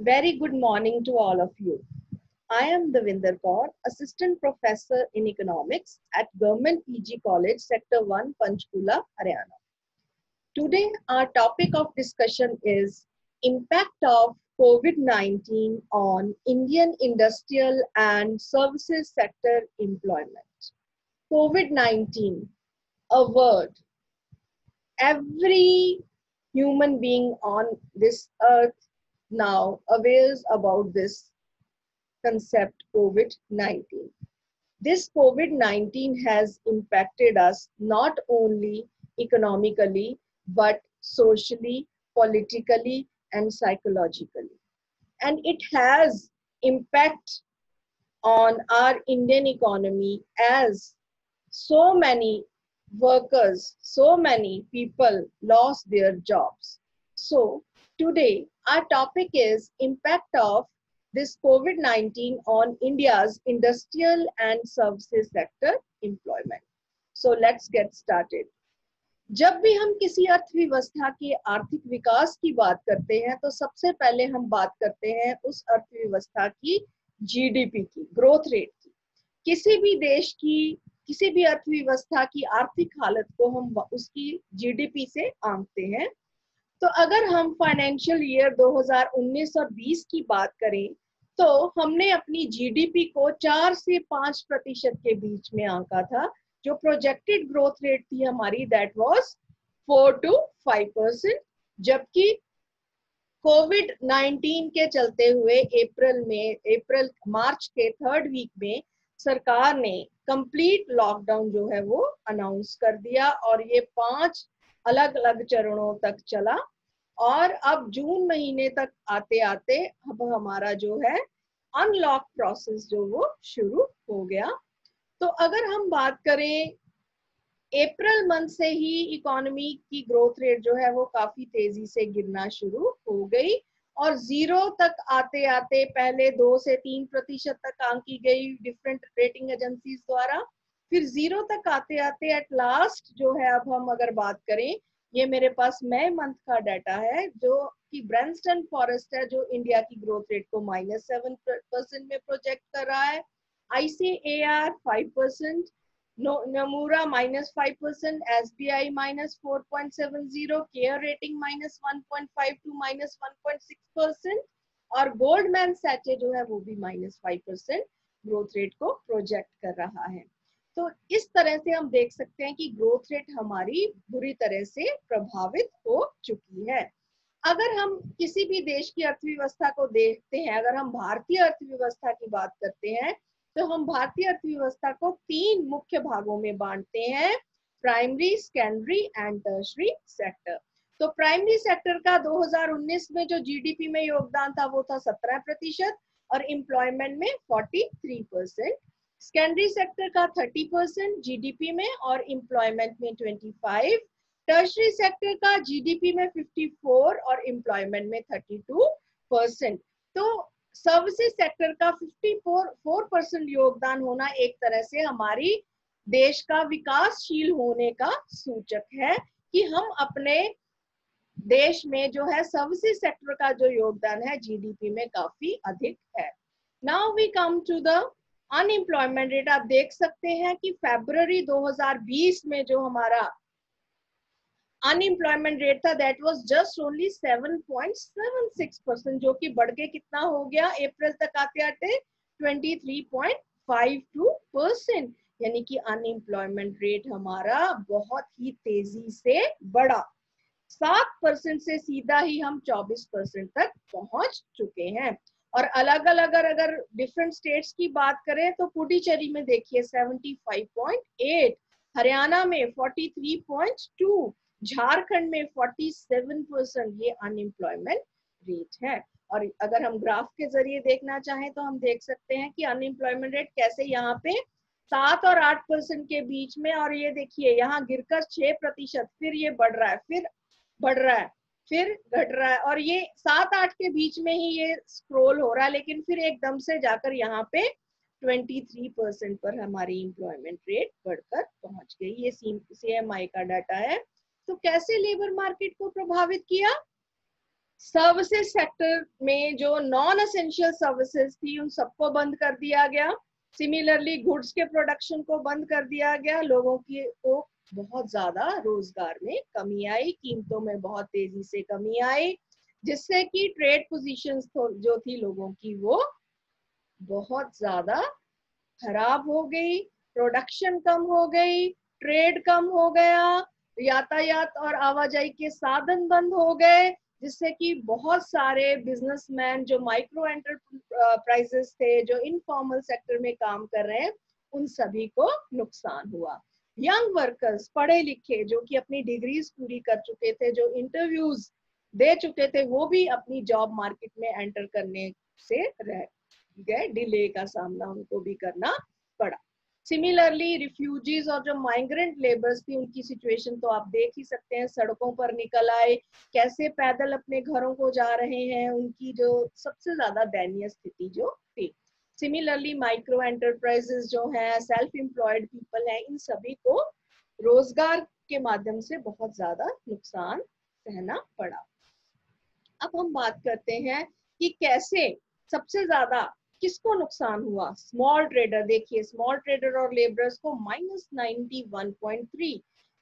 Very good morning to all of you. I am Devinder Kaur, Assistant Professor in Economics at Government PG College, Sector 1, Panchkula, Haryana. Today, our topic of discussion is impact of COVID-19 on Indian industrial and services sector employment. COVID-19, a word. Every human being on this earth now aware about this concept COVID-19. This COVID-19 has impacted us not only economically, but socially, politically, and psychologically. And it has impact on our Indian economy as so many workers, so many people lost their jobs. So today, our topic is impact of this COVID-19 on India's industrial and services sector employment. So, let's get started. जब भी हम किसी अर्थव्यवस्था के आर्थिक विकास की बात करते हैं तो सबसे पहले हम बात करते हैं उस अर्थव्यवस्था की जीडीपी की ग्रोथ रेट की किसी भी देश की, किसी भी अर्थव्यवस्था की आर्थिक हालत को हम उसकी जीडीपी से आंकते हैं तो अगर हम फाइनेंशियल ईयर 2019 और 20 की बात करें तो हमने अपनी जीडीपी को चार से पाँच प्रतिशत के बीच में आंका था, जो प्रोजेक्टेड ग्रोथ रेट थी हमारी that was four to five percent जबकि कोविड 19 के चलते हुए अप्रैल में अप्रैल मार्च के थर्ड वीक में सरकार ने कंप्लीट लॉकडाउन जो है वो अनाउंस कर दिया और ये पाँच अलग अलग चरणों तक चला। और अब जून महीने तक आते आते अब हमारा जो है अनलॉक प्रोसेस जो वो शुरू हो गया। तो अगर हम बात करें अप्रैल मंथ से ही इकोनॉमी की ग्रोथ रेट जो है वो काफ़ी तेज़ी से गिरना शुरू हो गई और ज़ीरो तक आते आते पहले दो से तीन प्रतिशत तक आंकी गई डिफरेंट रेटिंग एजेंसीज द्वारा। फिर ज़ीरो तक आते आते एट लास्ट जो है अब हम अगर बात करें ये मेरे पास मई मंथ का डाटा है, जो कि ब्रेंस्टन फॉरेस्ट है, जो इंडिया की ग्रोथ रेट को माइनस सेवन परसेंट में प्रोजेक्ट कर रहा है। ICAR five percent Nomura minus five percent S B I minus four point seven zero care rating minus one point five to minus one point six percent और Goldman Sachs जो है, वो भी minus five percent growth rate को project कर रहा है। तो इस तरह से हम देख सकते हैं कि ग्रोथ रेट हमारी बुरी तरह से प्रभावित हो चुकी है। अगर हम किसी भी देश की अर्थव्यवस्था को देखते हैं, अगर हम भारतीय अर्थव्यवस्था की बात करते हैं तो हम भारतीय अर्थव्यवस्था को तीन मुख्य भागों में बांटते हैं primary secondary and tertiary sector तो प्राइमरी सेक्टर का 2019 में जो जीडीपी में योगदान था, वो था 17 प्रतिशत और एम्प्लॉयमेंट में 43 परसेंट सेकेंडरी सेक्टर का 30 परसेंट जीडीपी में और एम्प्लॉयमेंट में 25 टर्शरी सेक्टर का जीडीपी में 54 और एम्प्लॉयमेंट में 32 परसेंट तो सर्विसेज़ सेक्टर का 54 परसेंट योगदान होना एक तरह से हमारी देश का विकासशील होने का सूचक है कि हम अपने देश में जो है सर्विसेज़ सेक्टर का जो योगदान है जीडीपी में काफ़ी अधिक है। Now we come to the unemployment rate आप देख सकते हैं कि फेब्रवरी 2020 में जो हमारा अनएम्प्लॉयमेंट रेट था that was just only 7.76 percent जो कि बढ़ के कितना हो गया? अप्रैल तक आते आते 23.52 परसेंट यानी कि अनएम्प्लॉयमेंट रेट हमारा बहुत ही तेज़ी से बढ़ा। सात परसेंट से सीधा ही हम 24 परसेंट तक पहुँच चुके हैं। और अलग अलग अगर अगर डिफरेंट स्टेट्स की बात करें तो पुडुचेरी में देखिए 75.8 हरियाणा में 43.2 झारखंड में 47 परसेंट ये अनएम्प्लॉयमेंट रेट है। और अगर हम ग्राफ के ज़रिए देखना चाहें तो हम देख सकते हैं कि अनएम्प्लॉयमेंट रेट कैसे यहाँ पे सात और आठ परसेंट के बीच में, और ये देखिए यहाँ गिरकर छह प्रतिशत, फिर ये बढ़ रहा है, फिर बढ़ रहा है। फिर घट रहा है। और ये सात आठ के बीच में ही ये स्क्रोल हो रहा है, लेकिन फिर एकदम से जाकर यहाँ पे 23 परसेंट पर हमारी एम्प्लॉयमेंट रेट बढ़कर पहुँच गई। ये सी एम आई का डाटा है। तो कैसे लेबर मार्केट को प्रभावित किया? सर्विसेज़ सेक्टर में जो नॉन असेंशियल सर्विसेज़ थी, उन सबको बंद कर दिया गया। सिमिलरली गुड्स के प्रोडक्शन को बंद कर दिया गया। लोगों की को बहुत ज़्यादा रोज़गार में कमी आई, कीमतों में बहुत तेज़ी से कमी आई, जिससे कि ट्रेड पोजीशंस जो थी लोगों की वो बहुत ज़्यादा खराब हो गई प्रोडक्शन कम हो गई ट्रेड कम हो गया, यातायात और आवाजाही के साधन बंद हो गए, जिससे कि बहुत सारे बिजनेसमैन जो माइक्रो एंटरप्राइजेस थे, जो इनफॉर्मल सेक्टर में काम कर रहे हैं, उन सभी को नुकसान हुआ। यंग वर्कर्स पढ़े लिखे जो कि अपनी डिग्रीज पूरी कर चुके थे, जो इंटरव्यूज़ दे चुके थे, वो भी अपनी जॉब मार्केट में एंटर करने से रह गए। डिले का सामना उनको भी करना पड़ा। सिमिलरली रिफ्यूजीज और जो माइग्रेंट लेबर्स थी, उनकी सिचुएशन तो आप देख ही सकते हैं, सड़कों पर निकल आए, कैसे पैदल अपने घरों को जा रहे हैं, उनकी जो सबसे ज़्यादा दयनीय स्थिति जो थी। सिमिलरली माइक्रो एंटरप्राइजेस जो है सेल्फ एम्प्लॉयड पीपल है, इन सभी को रोज़गार के माध्यम से बहुत ज़्यादा नुकसान सहना पड़ा। अब हम बात करते हैं कि कैसे सबसे ज़्यादा किसको नुकसान हुआ? स्मॉल ट्रेडर देखिए स्मॉल ट्रेडर और लेबरर्स को minus ninety one point three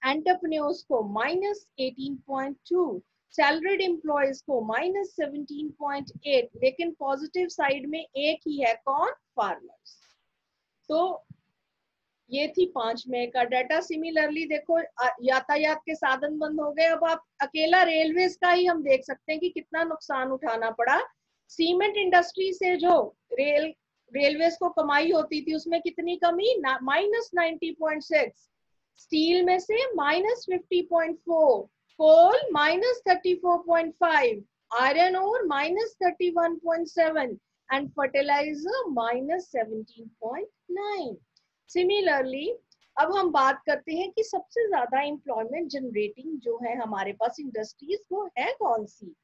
entrepreneurs को minus eighteen point two salaried employees को माइनस सेवनटीन पॉइंट एट लेकिन पॉजिटिव साइड में एक ही है कौन? फार्मर्स तो ये थी पाँच में का डाटा सिमिलरली देखो यातायात के साधन बंद हो गए। अब आप अकेला रेलवेज का ही हम देख सकते हैं कि कितना नुकसान उठाना पड़ा। सीमेंट इंडस्ट्री से जो रेल रेलवे को कमाई होती थी, उसमें कितनी कमी? Minus ninety point six steel में से minus fifty point four minus thirty one point seven and fertiliser minus seventeen point nine similarly अब हम बात करते हैं कि सबसे ज़्यादा एम्प्लॉयमेंट जनरेटिंग जो है हमारे पास इंडस्ट्रीज़ वो है कौन सी?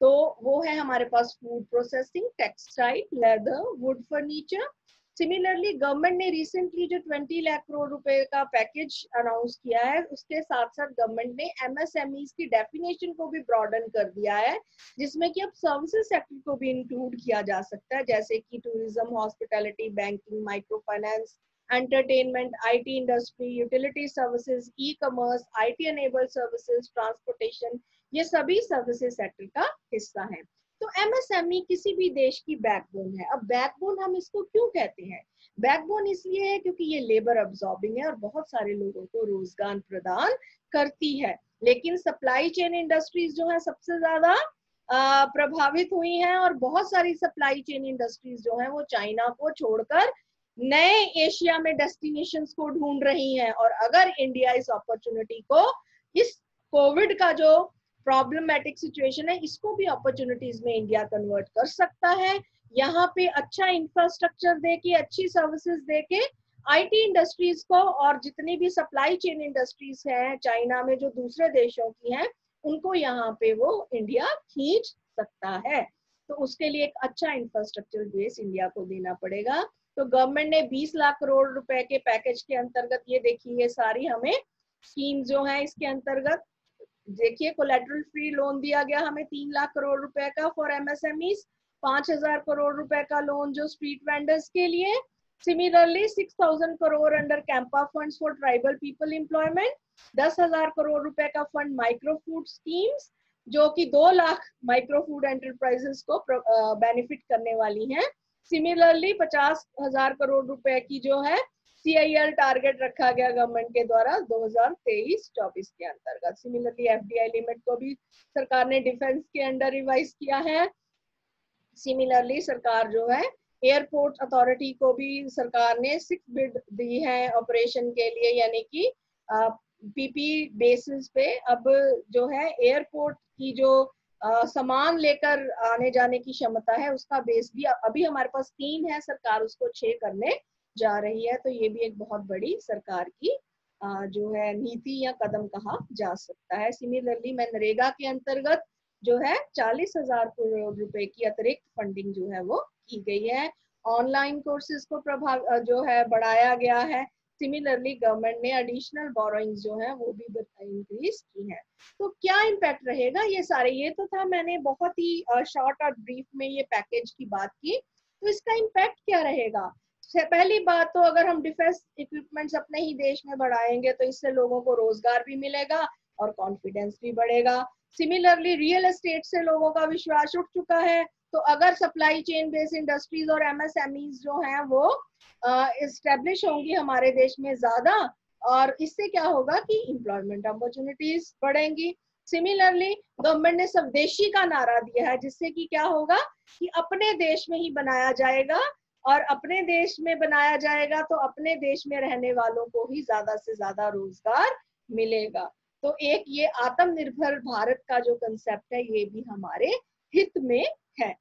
तो वो है हमारे पास food processing textile leather wood furniture similarly government ने रिसेंटली जो 20 लाख करोड़ रुपए का पैकेज अनाउंस किया है, उसके साथ साथ गवर्नमेंट ने एमएसएमई की डेफिनेशन को भी ब्रॉडन कर दिया है, जिसमें कि अब सर्विसेज़ सेक्टर को भी इंक्लूड किया जा सकता है, जैसे कि tourism hospitality banking microfinance entertainment IT industry utility services e commerce IT enabled services transportation ये सभी सर्विसेज़ सेक्टर का हिस्सा है। तो एमएसएमई किसी भी देश की बैकबोन है। अब बैकबोन हम इसको क्यों कहते हैं? बैकबोन इसलिए है क्योंकि ये लेबर अब्जॉर्बिंग है और बहुत सारे लोगों को रोज़गार प्रदान करती है। लेकिन सप्लाई चेन इंडस्ट्रीज़ जो है, सबसे ज़्यादा प्रभावित हुई हैं और बहुत सारी सप्लाई चेन इंडस्ट्रीज़ जो है, वो चाइना को छोड़कर नए एशिया में डेस्टिनेशन को ढूंढ रही हैं। और अगर इंडिया इस अपॉर्चुनिटी को, इस कोविड का जो प्रॉब्लमेटिक सिचुएशन है, इसको भी अपॉर्चुनिटीज़ में इंडिया कन्वर्ट कर सकता है। यहाँ पे अच्छा इंफ्रास्ट्रक्चर दे के, अच्छी सर्विसेज़ दे के आईटी इंडस्ट्रीज़ को और जितनी भी सप्लाई चेन इंडस्ट्रीज़ हैं चाइना में जो दूसरे देशों की हैं, उनको यहाँ पे वो इंडिया खींच सकता है। तो उसके लिए एक अच्छा इंफ्रास्ट्रक्चर बेस इंडिया को देना पड़ेगा। तो गवर्नमेंट ने 20 लाख करोड़ रुपए के पैकेज के अंतर्गत ये देखिए सारी हमें स्कीम जो है इसके अंतर्गत। देखिए कोलेट्रल फ्री लोन दिया गया हमें तीन लाख करोड़ रुपए का फॉर एमएसएमई पाँच हज़ार करोड़ रुपए का लोन जो स्ट्रीट वेंडर्स के लिए। Similarly six thousand crore under CAMPA fund for tribal people employment दस हज़ार करोड़ रुपए का फंड माइक्रो फ़ूड स्कीम्स जो कि दो लाख माइक्रो फ़ूड एंटरप्राइजेस को बेनिफिट करने वाली हैं। सिमिलरली पचास हज़ार करोड़ रुपए की जो है सीआईएल टारगेट रखा गया गवर्नमेंट के द्वारा 2023-24 के अंतर्गत। सिमिलरली एफडीआई लिमिट को भी सरकार ने डिफेंस के अंडर रिवाइज किया है। सिमिलरली सरकार जो है एयरपोर्ट अथॉरिटी को भी सरकार ने सिक्स बिड दी है ऑपरेशन के लिए, यानी कि पीपी बेसिस पे अब जो है एयरपोर्ट की जो सामान लेकर आने जाने की क्षमता है, उसका बेस भी अभी हमारे पास तीन है, सरकार उसको छह करने जा रही है तो ये भी एक बहुत बड़ी सरकार की जो है नीति या कदम कहा जा सकता है। सिमिलरली मनरेगा के अंतर्गत जो है चालीस हज़ार करोड़ रुपए की अतिरिक्त फंडिंग जो है वो की गई है। ऑनलाइन कोर्सेज को प्रभाव जो है बढ़ाया गया है। सिमिलरली गवर्नमेंट ने एडिशनल बोरोइंग जो है वो भी इंक्रीज की है। तो क्या इम्पैक्ट रहेगा ये सारे? ये तो था मैंने बहुत ही शॉर्ट और ब्रीफ में ये पैकेज की बात की। तो इसका इम्पैक्ट क्या रहेगा? पहली बात तो अगर हम डिफेंस इक्विपमेंट्स अपने ही देश में बढ़ाएँगे तो इससे लोगों को रोज़गार भी मिलेगा और कॉन्फिडेंस भी बढ़ेगा। सिमिलरली रियल एस्टेट से लोगों का विश्वास उठ चुका है। तो अगर सप्लाई चेन बेस्ड इंडस्ट्रीज़ और एमएसएमईज जो हैं वो इस्टेब्लिश होंगी हमारे देश में ज़्यादा, और इससे क्या होगा कि एम्प्लॉयमेंट अपॉर्चुनिटीज़ बढ़ेंगी। सिमिलरली गवर्नमेंट ने स्वदेशी का नारा दिया है, जिससे कि क्या होगा कि अपने देश में ही बनाया जाएगा और अपने देश में बनाया जाएगा तो अपने देश में रहने वालों को ही ज़्यादा से ज़्यादा रोज़गार मिलेगा। तो एक ये आत्मनिर्भर भारत का जो कंसेप्ट है, ये भी हमारे हित में है।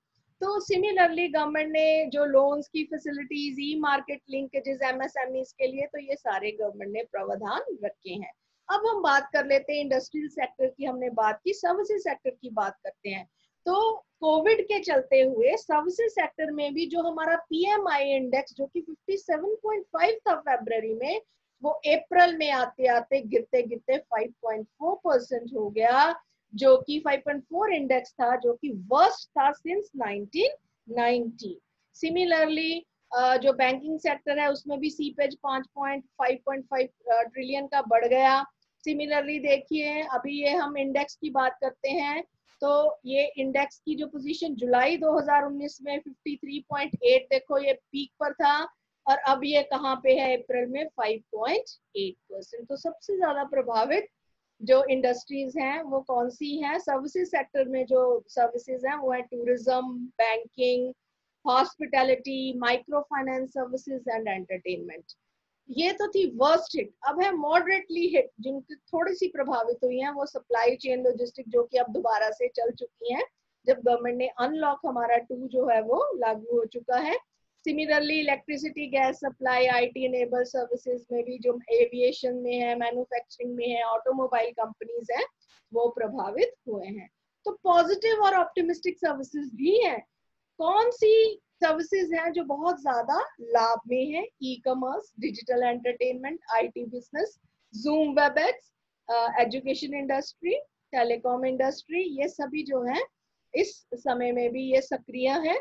तो सिमिलरली गवर्नमेंट ने जो लोन्स की facilities e market linkages MSME के लिए तो ये सारे गवर्नमेंट ने प्रावधान रखे हैं। अब हम बात कर लेते हैं इंडस्ट्रियल सेक्टर की, हमने बात की सर्विसेज़ सेक्टर की बात करते हैं। तो कोविड के चलते हुए सर्विसेज़ सेक्टर में भी जो हमारा पीएमआई इंडेक्स जो कि 57.5 था फरवरी में, वो अप्रैल में आते आते गिरते गिरते 5.4 परसेंट हो गया, जो कि 5.4 इंडेक्स था, जो कि वर्स्ट था सिंस 1990 सिमिलरली जो बैंकिंग सेक्टर है, उसमें भी सीपेज 5.5.5 ट्रिलियन का बढ़ गया। सिमिलरली देखिए, अभी ये हम इंडेक्स की बात करते हैं तो ये इंडेक्स की जो पोजीशन जुलाई 2019 में 53.8 देखो, ये पीक पर था और अब ये कहाँ पे है? अप्रैल में 5.8 परसेंट तो सबसे ज़्यादा प्रभावित जो इंडस्ट्रीज़ हैं, वो कौन सी हैं? सर्विसेज़ सेक्टर में जो सर्विसेज़ हैं, वो है tourism banking hospitality micro finance services and entertainment ये तो थी वर्स्ट हिट अब है मॉडरेटली हिट जिनकी थोड़ी सी प्रभावित हुई है, वो सप्लाई चेन लॉजिस्टिक जो कि अब दोबारा से चल चुकी है, जब गवर्नमेंट ने अनलॉक हमारा टू जो है वो लागू हो चुका है। Similarly electricity gas supply IT enable services में भी जो एविएशन में है मैन्युफैक्चरिंग में है ऑटोमोबाइल कंपनीज़ है, वो प्रभावित हुए हैं। तो पॉजिटिव और ऑप्टिमिस्टिक सर्विसेज़ भी है। कौन सी सर्विसेज़ हैं जो बहुत ज़्यादा लाभ में है e commerce digital entertainment IT business Zoom Webex education industry telecom industry ये सभी जो है, इस समय में भी ये सक्रिय है।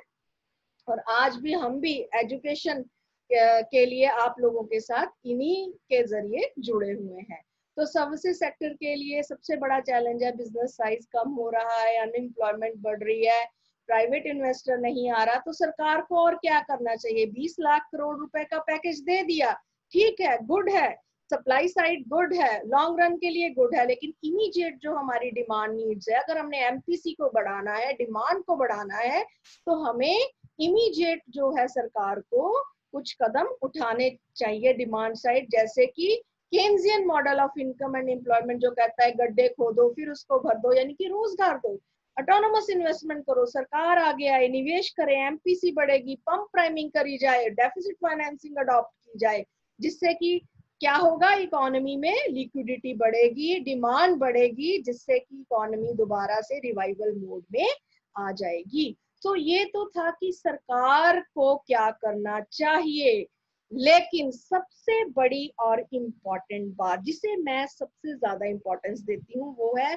और आज भी हम भी एजुकेशन के लिए आप लोगों के साथ इन्हीं के ज़रिए जुड़े हुए हैं। तो सर्विसेज़ सेक्टर के लिए सबसे बड़ा चैलेंज है बिज़नेस साइज़ कम हो रहा है अनएम्प्लॉयमेंट बढ़ रही है प्राइवेट इन्वेस्टर नहीं आ रहा तो सरकार को और क्या करना चाहिए? बीस लाख करोड़ रुपए का पैकेज दे दिया। ठीक है, गुड है। सप्लाई साइड गुड है। लॉन्ग रन के लिए गुड है, लेकिन इमीडिएट जो हमारी डिमांड नीड्स है, अगर हमने एमपीसी को बढ़ाना है, डिमांड को बढ़ाना है तो हमें इमीडिएट जो है सरकार को कुछ कदम उठाने चाहिए डिमांड साइड, जैसे कि Keynesian model of income and employment जो कहता है, गड्ढे खोदो, फिर उसको भर दो, यानी कि रोज़गार दो। ऑटोनोमस इन्वेस्टमेंट करो, सरकार आगे आए, निवेश करे एमपीसी बढ़ेगी पंप प्राइमिंग करी जाए डेफिसिट फाइनेंसिंग अडॉप्ट की जाए, जिससे कि क्या होगा? इकोनॉमी में लिक्विडिटी बढ़ेगी डिमांड बढ़ेगी, जिससे कि इकोनॉमी दोबारा से रिवाइवल मोड में आ जाएगी। तो ये तो था कि सरकार को क्या करना चाहिए। लेकिन सबसे बड़ी और इम्पोर्टेंट बात, जिसे मैं सबसे ज़्यादा इम्पोर्टेंस देती हूँ, वो है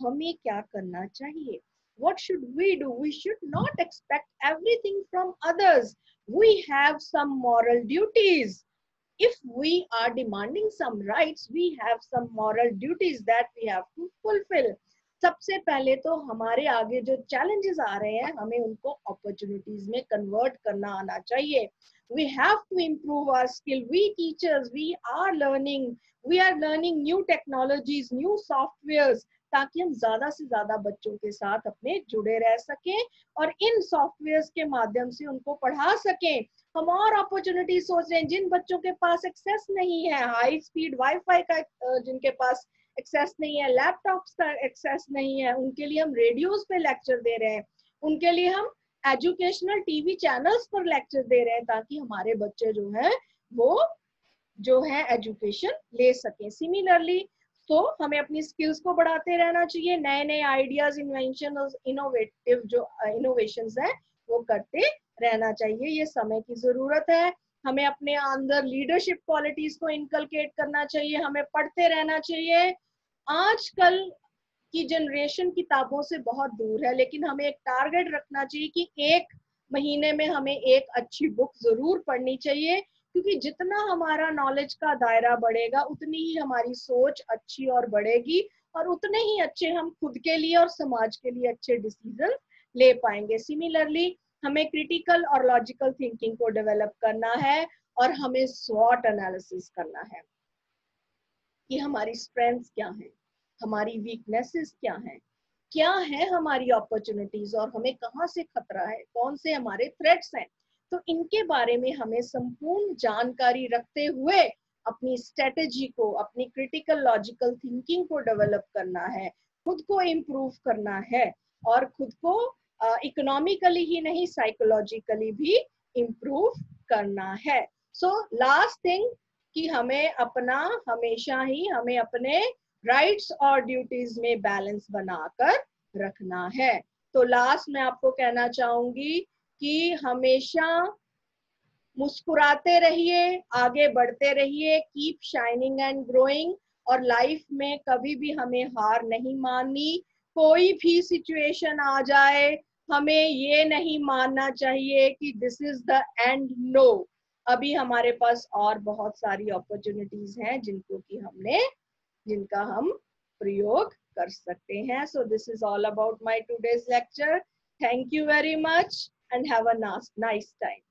हमें क्या करना चाहिए what should we do we should not expect everything from others we have some moral duties if we are demanding some rights we have some moral duties that we have to fulfill सबसे पहले तो हमारे आगे जो challenges आ रहे हैं हमें उनको अपॉर्चुनिटीज़ में कन्वर्ट करना आना चाहिए we have to improve our skill we teachers we are learning we are learning new technologies new softwares ताकि हम ज़्यादा से ज़्यादा बच्चों के साथ अपने जुड़े रह सकें और इन सॉफ्टवेयर के माध्यम से उनको पढ़ा सकें। हम और अपॉर्चुनिटी सोच रहे हैं, जिन बच्चों के पास एक्सेस नहीं है हाई स्पीड वाईफाई का जिनके पास एक्सेस नहीं है लैपटॉप का एक्सेस नहीं है, उनके लिए हम रेडियोज पे लेक्चर दे रहे हैं। उनके लिए हम एजुकेशनल टीवी चैनल्स पर लेक्चर दे रहे हैं, ताकि हमारे बच्चे जो है, वो जो है एजुकेशन ले सके। सिमिलरली तो हमें अपनी स्किल्स को बढ़ाते रहना चाहिए नए नए आइडियाज़ इन्वेंशन और इनोवेटिव जो इनोवेशन है, वो करते रहना चाहिए। ये समय की ज़रूरत है। हमें अपने अंदर लीडरशिप क्वालिटीज को इनकलकेट करना चाहिए। हमें पढ़ते रहना चाहिए। आजकल की जनरेशन किताबों से बहुत दूर है, लेकिन हमें एक टारगेट रखना चाहिए कि एक महीने में हमें एक अच्छी बुक ज़रूर पढ़नी चाहिए। क्योंकि जितना हमारा नॉलेज का दायरा बढ़ेगा, उतनी ही हमारी सोच अच्छी और बढ़ेगी और उतने ही अच्छे हम खुद के लिए और समाज के लिए अच्छे डिसीज़न ले पाएँगे। सिमिलरली हमें क्रिटिकल और लॉजिकल थिंकिंग को डेवलप करना है और हमें स्वॉट एनालिसिस करना है कि हमारी स्ट्रेंथ क्या है, हमारी वीकनेसेस क्या है क्या है हमारी अपॉर्चुनिटीज़ और हमें कहाँ से खतरा है, कौन से हमारे थ्रेट्स हैं। तो इनके बारे में हमें संपूर्ण जानकारी रखते हुए अपनी स्ट्रेटेजी को अपनी क्रिटिकल लॉजिकल थिंकिंग को डेवलप करना है खुद को इम्प्रूव करना है और खुद को इकोनॉमिकली uh, ही नहीं साइकोलॉजिकली भी इम्प्रूव करना है। सो लास्ट थिंग कि हमें अपना हमेशा ही हमें अपने राइट्स और ड्यूटीज़ में बैलेंस बनाकर रखना है। तो लास्ट मैं आपको कहना चाहूँगी कि हमेशा मुस्कुराते रहिए, आगे बढ़ते रहिए कीप शाइनिंग एंड ग्रोइंग और लाइफ में कभी भी हमें हार नहीं माननी। कोई भी सिचुएशन आ जाए, हमें ये नहीं मानना चाहिए कि this is the end no अभी हमारे पास और बहुत सारी अपॉर्चुनिटीज़ हैं जिनको कि हमने, जिनका हम प्रयोग कर सकते हैं। So this is all about my today's lecture thank you very much and have a nice, nice time.